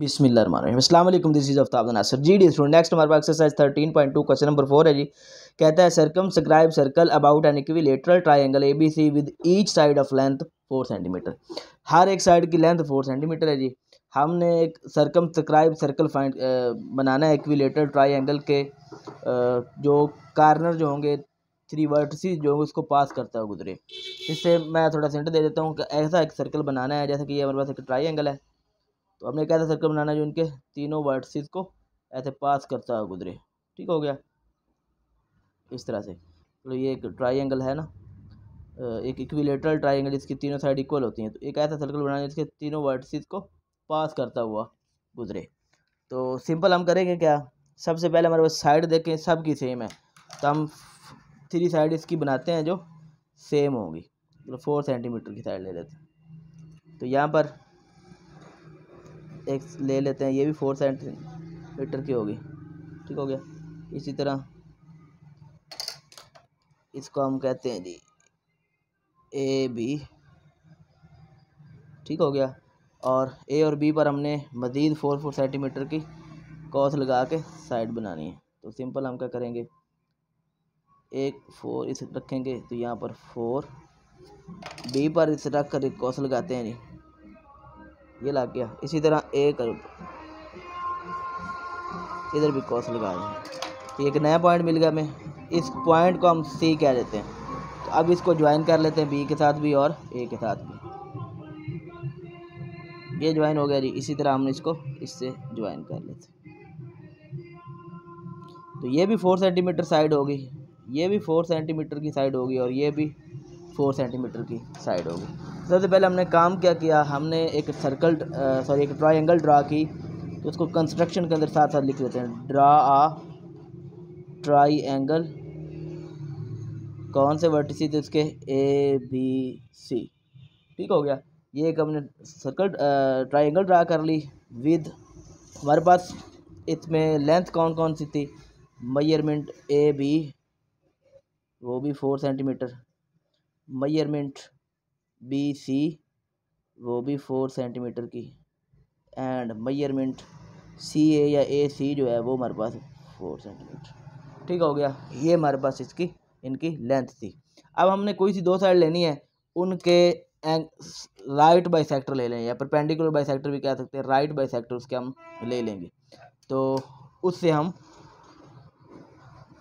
बिस्मिल्लाम this is Aftab Nasar G D student next हमारे पास exercise thirteen point two question number four है जी। कहता है circumscribe circle about an equilateral triangle A B C with each side of length four centimetre हर एक side की length four centimetre है जी। हमने एक सरकम सक्राइब सर्कल फाइंड बनाना है इक्विलेटर ट्राइंगल के जो कार्नर जो होंगे थ्री वर्टिस जो होंगे, उसको पास करता हुआ गुजरे। इससे मैं थोड़ा सेंटर दे देता हूँ ऐसा एक सर्कल बनाना है, जैसे कि ये हमारे पास एक ट्राइंगल है। तो हमने कैसा सर्कल बनाना जो इनके तीनों वर्टिस को ऐसे पास करता हुआ गुजरे। ठीक हो गया? इस तरह से। तो ये एक ट्राइंगल है ना? एक इक्विलेटरल ट्राइंगल जिसकी तीनों साइड इक्वल होती हैं। तो एक ऐसा सर्कल बनाना जिसके तीनों वर्टिस को पास करता हुआ गुजरे। तो सिंपल हम करेंगे क्या? सबसे पहले हमारे पास साइड देखें सब की सेम है। तो हम थ्री साइड इसकी बनाते हैं जो सेम होगी। मतलब फोर सेंटीमीटर की साइड ले लेते हैं। तो यहाँ पर एक ले लेते हैं, ये भी फोर सेंटीमीटर की होगी। ठीक हो गया? इसी तरह इसको हम कहते हैं जी ए बी ठीक हो गया? और ए और बी पर हमने मज़ीद फोर फोर सेंटीमीटर की कॉस लगा के साइड बनानी है। तो सिंपल हम क्या करेंगे? एक, फोर इस रखेंगे तो यहाँ पर फोर। बी पर इस रख कर एक कॉस लगाते हैं जी। ये लग गया। इसी तरह ए कर इधर भी कॉस लगा दें एक नया पॉइंट मिल गया हमें। इस पॉइंट को हम सी कह देते हैं। तो अब इसको ज्वाइन कर लेते हैं बी के साथ भी और ए के साथ भी। ये ज्वाइन हो गया जी। इसी तरह हम इसको इससे ज्वाइन कर लेते तो ये भी फोर सेंटीमीटर साइड होगी। ये भी फोर सेंटीमीटर की साइड होगी और ये भी फोर सेंटीमीटर की साइड होगी। सबसे पहले हमने काम क्या किया? हमने एक सर्कल सॉरी एक ट्राइंगल ड्रा की। तो उसको कंस्ट्रक्शन के अंदर साथ साथ लिख लेते हैं। ड्रा आ ट्राई एंगल कौन से वर्टिस थे उसके? ए बी सी ठीक हो गया? ये एक हमने सर्कल ट्राइंगल ड्रा कर ली। विद हमारे पास इसमें लेंथ कौन कौन सी थी? मयरमेंट ए बी वो भी four centimetre measurement B, C, वो भी फोर सेंटीमीटर की। एंड मयरमेंट सी, ए या ए, सी जो है, वो हमारे पास फोर सेंटीमीटर। ठीक हो गया? ये हमारे पास इसकी, इनकी लेंथ थी। अब हमने कोई सी दो साइड लेनी है, उनके एंग राइट बाई सेक्टर ले लें, या परपेंडिकुलर बाई सेक्टर भी कह सकते हैं राइट बाई सेक्टर उसके हम ले लेंगे। तो उससे हम,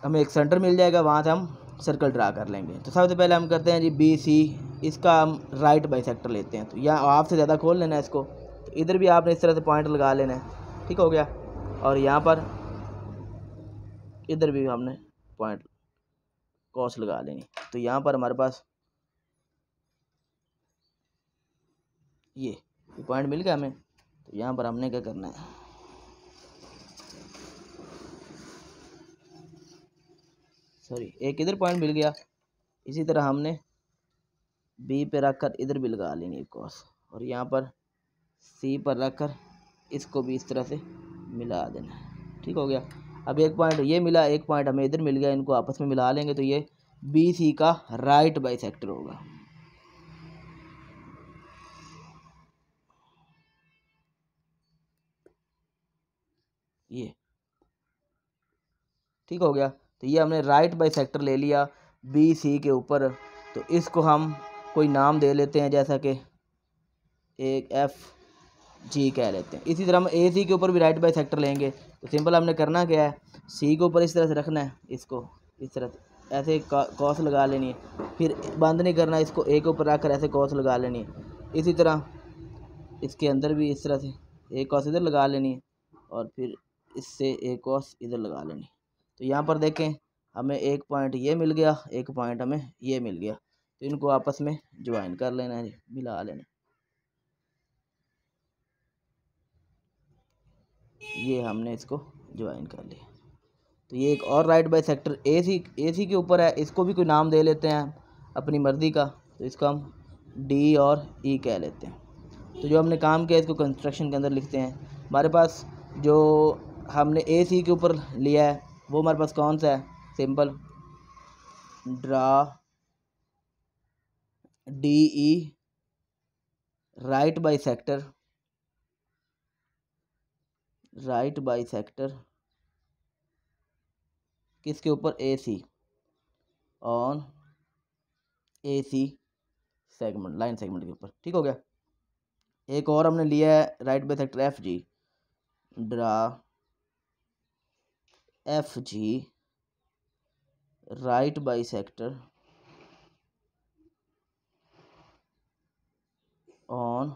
हमें एक सेंटर मिल जाएगा, वहाँ से हम सर्कल ड्रा कर लेंगे। तो सबसे पहले हम करते हैं जी बी सी इसका हम राइट बाई सेक्टर लेते हैं। तो यहाँ आपसे ज़्यादा खोल लेना है इसको। तो इधर भी आपने इस तरह से पॉइंट लगा लेना है। ठीक हो गया? और यहाँ पर इधर भी हमने पॉइंट कॉस लगा लेनी तो यहाँ पर हमारे पास ये पॉइंट मिल गया हमें। तो यहाँ पर हमने क्या करना है? सॉरी, एक इधर पॉइंट मिल गया। इसी तरह हमने बी पे रख कर इधर भी लगा एक कॉस और यहाँ पर सी पर रख कर इसको भी इस तरह से मिला देना ठीक हो गया। अब एक पॉइंट ये मिला, एक पॉइंट हमें इधर मिल गया। इनको आपस में मिला लेंगे तो ये बी सी का राइट बाई सेक्टर होगा। ये। ठीक हो गया। तो ये हमने राइट बाई सेक्टर ले लिया बी सी के ऊपर। तो इसको हम कोई नाम दे लेते हैं, जैसा कि एक एफ़ जी कह लेते हैं। इसी तरह हम ए सी के ऊपर भी राइट बाई सेक्टर लेंगे। तो सिंपल हमने करना क्या है? सी के ऊपर इस तरह से रखना है, इसको इस तरह से। ऐसे कॉस लगा लेनी है। फिर बंद नहीं करना, इसको ए के ऊपर रख कर ऐसे कॉस लगा लेनी है। इसी तरह इसके अंदर भी इस तरह से एक कॉस इधर लगा लेनी है और फिर इससे एक कॉस इधर लगा लेनी तो यहाँ पर देखें, हमें एक पॉइंट ये मिल गया, एक पॉइंट हमें ये मिल गया। तो इनको आपस में ज्वाइन कर लेना है मिला लेना। ये हमने इसको ज्वाइन कर लिया। तो ये एक और right bisector A C A C के ऊपर है, इसको भी कोई नाम दे लेते हैं अपनी मर्ज़ी का। तो इसको हम डी और ई e कह लेते हैं। तो जो हमने काम किया, इसको कंस्ट्रक्शन के अंदर लिखते हैं। हमारे पास जो हमने ए सी के ऊपर लिया है वो हमारे पास कौन सा है? Simple draw D E right bisector right bisector किसके ऊपर? A C on A C segment line segment के ऊपर. ठीक हो गया? एक और हमने लिया है. Right bisector F G draw F G right bisector on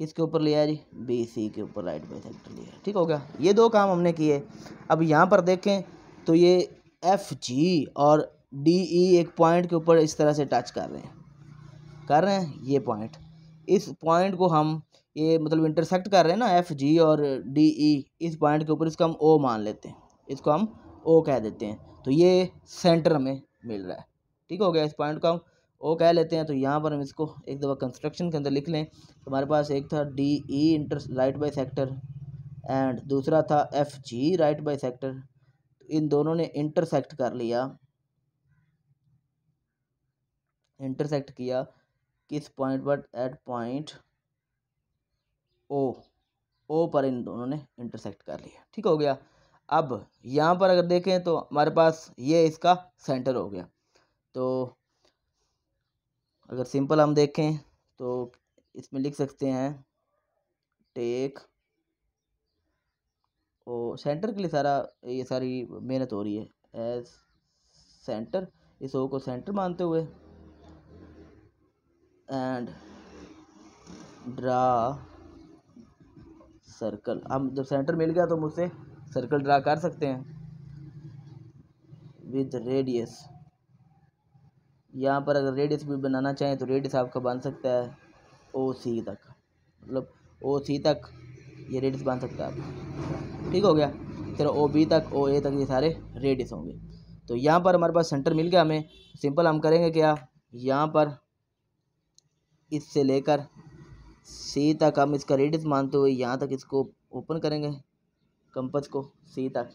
किसके ऊपर लिया जी? बी सी के ऊपर राइट बाई सेक्टर लिया ठीक हो गया। ये दो काम हमने किए। अब यहाँ पर देखें तो ये एफ़ जी और डी ई एक पॉइंट के ऊपर इस तरह से टच कर रहे हैं। कर रहे हैं? ये पॉइंट इस पॉइंट को हम ये मतलब इंटरसेक्ट कर रहे हैं ना एफ़ जी और डी ई इस पॉइंट के ऊपर इसको हम ओ मान लेते हैं। इसको हम ओ कह देते हैं। तो ये सेंटर में मिल रहा है। ठीक हो गया इस पॉइंट को हम ओ कह लेते हैं। तो यहाँ पर हम इसको एक दफ़ा कंस्ट्रक्शन के अंदर लिख लें। तो हमारे पास एक था D E inter right bisector and दूसरा था F G right bisector तो इन दोनों ने इंटरसेक्ट कर लिया। इंटरसेक्ट किया किस पॉइंट पर? एट पॉइंट ओ ओ पर इन दोनों ने इंटरसेक्ट कर लिया। ठीक हो गया। अब यहाँ पर अगर देखें तो हमारे पास ये इसका सेंटर हो गया। तो अगर सिंपल हम देखें तो इसमें लिख सकते हैं टेक ओ सेंटर के लिए सारा, ये सारी मेहनत हो रही है। एज सेंटर इस ओ को सेंटर मानते हुए एंड ड्रा सर्कल हम जब सेंटर मिल गया तो मुझसे सर्कल ड्रा कर सकते हैं. विद रेडियस यहाँ पर अगर रेडियस भी बनाना चाहें तो रेडियस आपका बन सकता है ओ सी तक. मतलब ओ सी तक ये रेडियस बन सकता है आपका. ठीक हो गया? फिर ओ बी तक ओ ए तक ये सारे रेडियस होंगे. तो यहाँ पर हमारे पास सेंटर मिल गया हमें. सिंपल हम करेंगे क्या? यहाँ पर इससे लेकर सी तक हम इसका रेडियस मानते हुए यहाँ तक इसको ओपन करेंगे. कंपस को सी तक,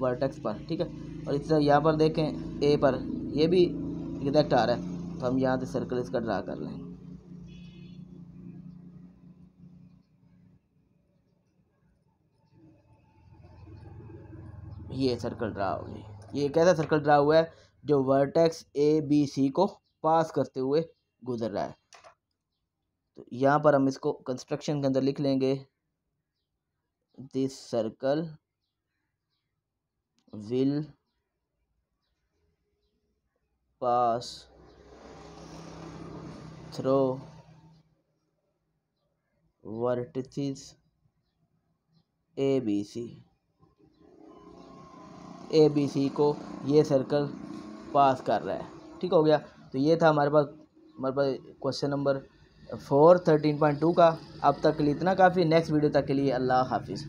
वर्टेक्स पर, ठीक है? और इस तरह यहाँ पर देखें ए पर, ये भी एग्जैक्ट आ रहा है तो हम यहाँ से सर्कल इसका ड्रा कर लें। ये सर्कल ड्रा हो गई। ये कैसा सर्कल ड्रा हुआ है, जो वर्टेक्स ए बी सी को पास करते हुए गुजर रहा है। तो यहाँ पर हम इसको कंस्ट्रक्शन के अंदर लिख लेंगे। Through vertices A B C A B C को ये सर्कल पास कर रहा है। ठीक हो गया? तो ये था हमारे पास हमारे पास question number four thirteen point two का। अब तक के लिए इतना काफ़ी। नेक्स्ट वीडियो तक के लिए अल्लाह हाफिज़।